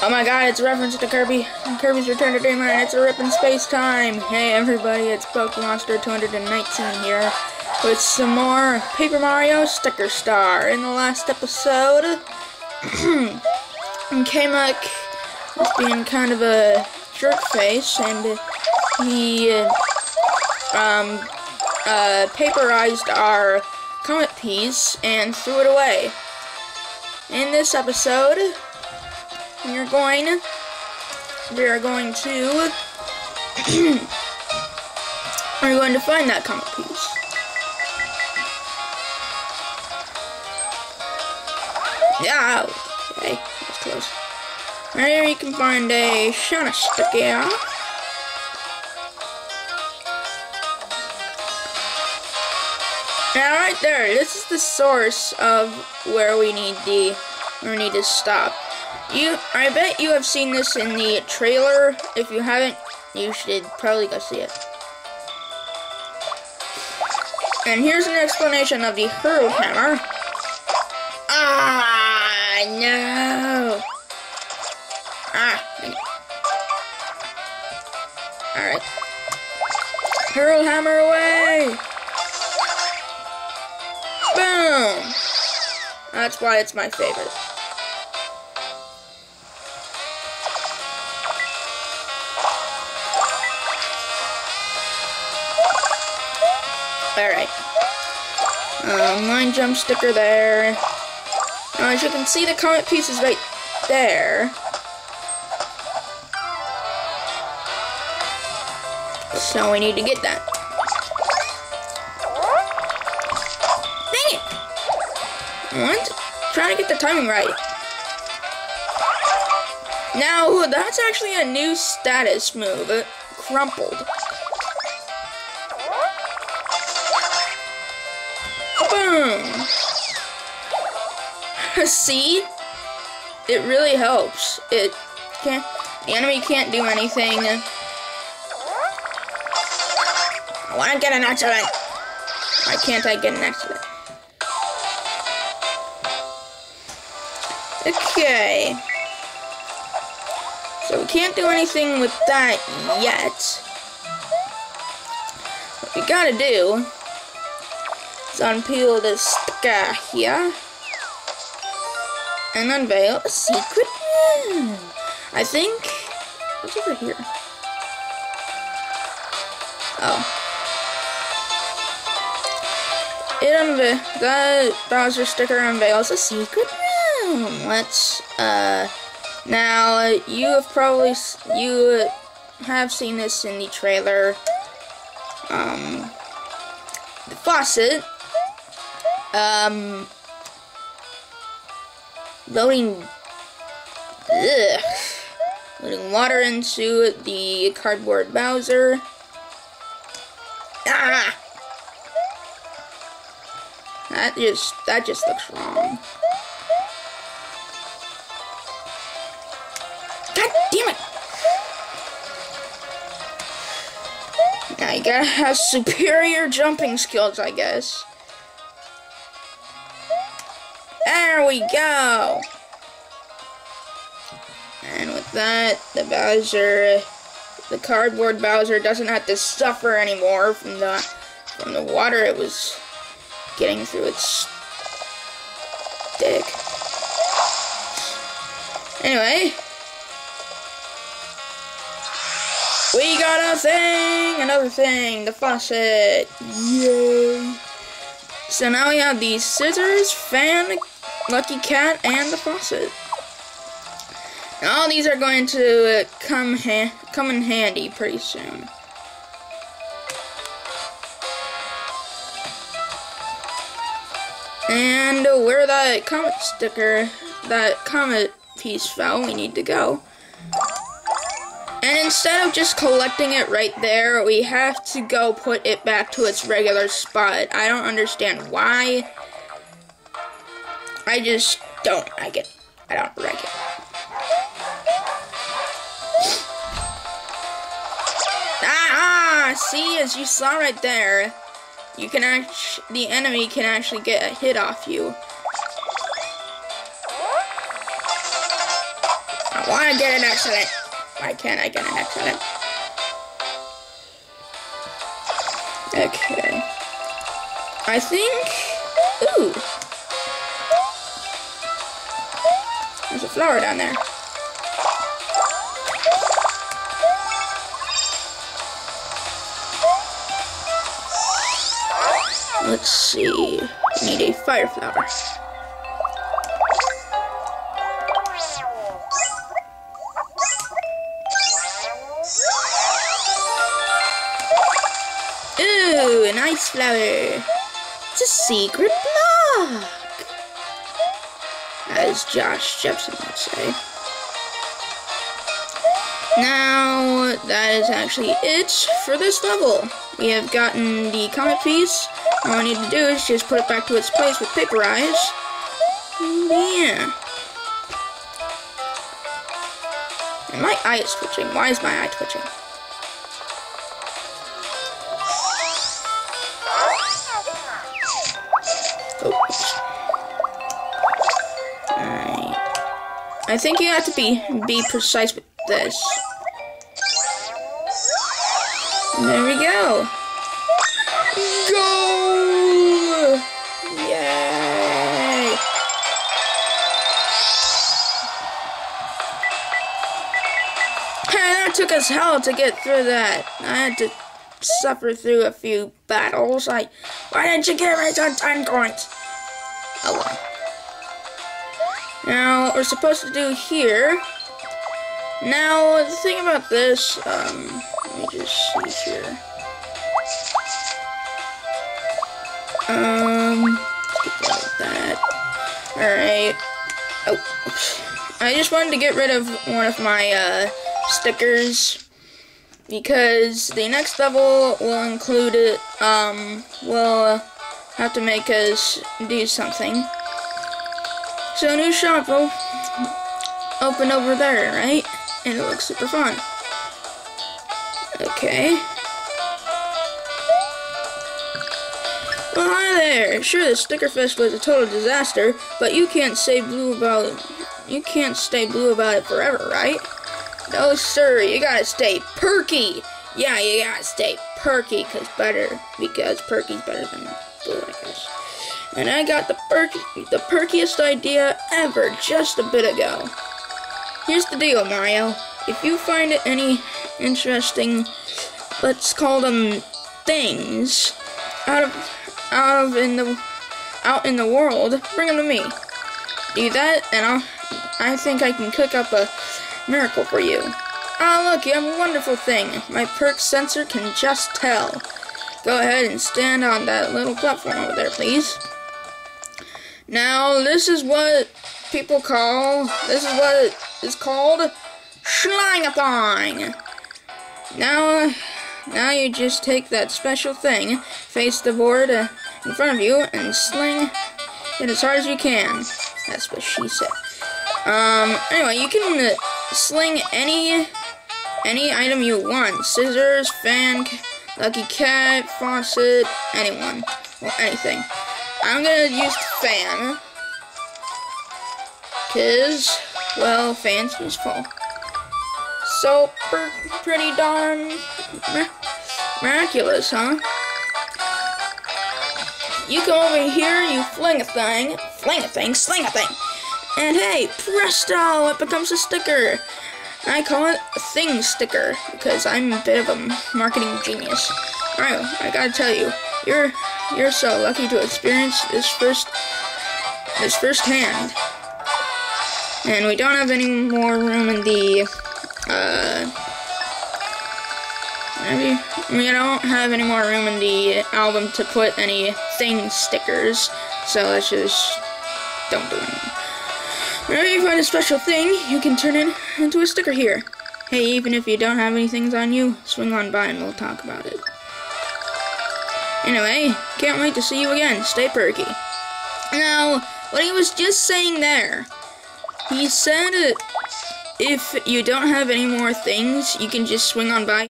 Oh my god, it's a reference to Kirby. Kirby's Return to Dreamland. It's a rip in space time. Hey everybody, it's Pokemonster 219 here with some more Paper Mario Sticker Star. In the last episode, Kamek was being kind of a jerk face and he um, uh, paperized our comet piece and threw it away. In this episode, we are going, we are going to, we're going to find that comet piece. Yeah, okay, that's close. Right here you can find a Shana sticker. Now right there, this is the source of where we need the where we need to stop. You I bet you have seen this in the trailer. If you haven't, you should probably go see it. And here's an explanation of the hurl hammer. Ah no. Ah Alright. Hurl hammer away! Boom! That's why it's my favorite. Alright. Uh, mine jump sticker there. Now, as you can see, the comet piece is right there. So we need to get that. Dang it! What? Trying to get the timing right. Now, that's actually a new status move. Crumpled. See? It really helps. It can't, the enemy can't do anything. I want to get an excellent. Why can't I get an excellent? Okay. So we can't do anything with that yet. What we gotta do is unpeel this guy here and unveil a secret room. I think what's over here? Oh. It unveils the Bowser sticker unveils a secret room. Let's uh now you have probably you have seen this in the trailer. Um, the faucet. Um, loading. Ugh, loading water into the cardboard Bowser. Ah! That just that just looks wrong. God damn it! You gotta have superior jumping skills, I guess. We go! And with that, the Bowser, the cardboard Bowser doesn't have to suffer anymore from the from the water it was getting through its dick. Anyway, we got a thing, another thing, the faucet. Yay! So now we have the scissors, fan, lucky cat, and the faucet. And all these are going to uh, come ha come in handy pretty soon. And where that comet sticker, that comet piece fell, we need to go. And instead of just collecting it right there, we have to go put it back to its regular spot. I don't understand why. I just don't like it. I don't like it. Ah, see, as you saw right there, you can actually, the enemy can actually get a hit off you. I want to get an accident. Why can't I get an accident? Okay. I think... Ooh. A flower down there. Let's see. Need a fire flower. Ooh, an ice flower. It's a secret block. As Josh Jepson would say. Now, that is actually it for this level. We have gotten the comet piece. All we need to do is just put it back to its place with paperize. Yeah. And my eye is twitching. Why is my eye twitching? I think you have to be be precise with this. There we go. Go! Yay! Hey, that took us hell to get through that. I had to suffer through a few battles. I, why didn't you give me some 10 coins? Oh well. Now, what we're supposed to do here. Now, the thing about this, um, let me just see here. Um, that. Alright. Oh, I just wanted to get rid of one of my, uh, stickers because the next level will include it, um, will have to make us do something. So a new shop will open over there, right? And it looks super fun. Okay. Well, hi there. Sure, the Sticker Fest was a total disaster, but you can't stay blue about it. you can't stay blue about it forever, right? No, sir. You gotta stay perky. Yeah, you gotta stay perky, cause better because perky's better than blue, I guess. And I got the perky, the perkiest idea ever just a bit ago. Here's the deal, Mario. If you find any interesting, let's call them things, out of out of in the out in the world, bring them to me. Do that, and I'll. I think I can cook up a miracle for you. Ah, look, you have a wonderful thing. My perk sensor can just tell. Go ahead and stand on that little platform over there, please. Now, this is what people call, this is what is called Sling-a-Thing. Now, now you just take that special thing, face the board uh, in front of you, and sling it as hard as you can. That's what she said. Um, anyway, you can uh, sling any, any item you want. Scissors, fan, lucky cat, faucet, anyone. Well, anything. I'm gonna use fan. Cause, well, fan's useful. So, pretty darn miraculous, huh? You come over here, you fling a thing, fling a thing, sling a thing. And hey, presto, it becomes a sticker. I call it a thing sticker because I'm a bit of a marketing genius. Alright, I gotta tell you, you're you're so lucky to experience this first this firsthand. And we don't have any more room in the uh maybe we don't have any more room in the album to put any thing stickers, so let's just don't do it. Whenever you find a special thing, you can turn it into a sticker here. Hey, even if you don't have any things on you, swing on by and we'll talk about it. Anyway, can't wait to see you again. Stay perky. Now, what he was just saying there, he said if you don't have any more things, you can just swing on by.